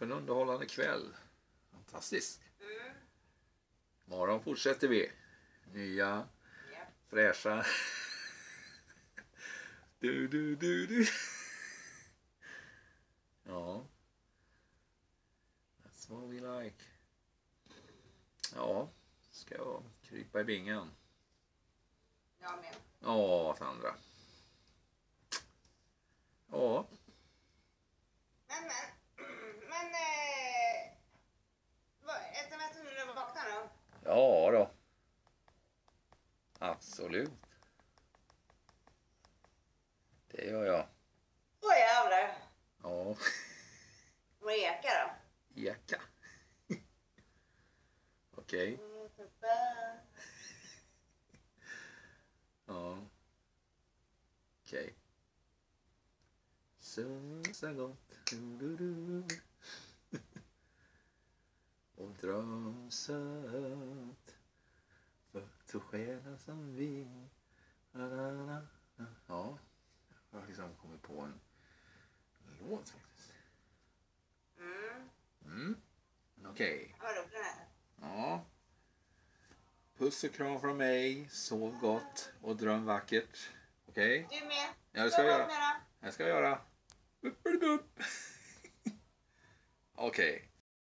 för en underhållande kväll. Fantastiskt. Mm. Imorgon fortsätter vi. Nya, Ja. fräscha... Du, du, du, du. Ja. That's what we like. Ja, ska jag krypa i bingen? Jag med. Ja, Sandra. Ja då. Absolut. Det gör jag. Åh jävlar. Ja, Vad ekar då? eka. Okej. Ja. Okej. Sunsa gott. Du-du-du. Och söt. För själen som vin. Ja. Jag har liksom kommit på en låt faktiskt. Mm. Mm. Okej. Är. Ja. Puss och kram från mig. Sov gott och dröm vackert. Okej? Du med. Ja, det ska jag göra. Det ska jag göra. Okej.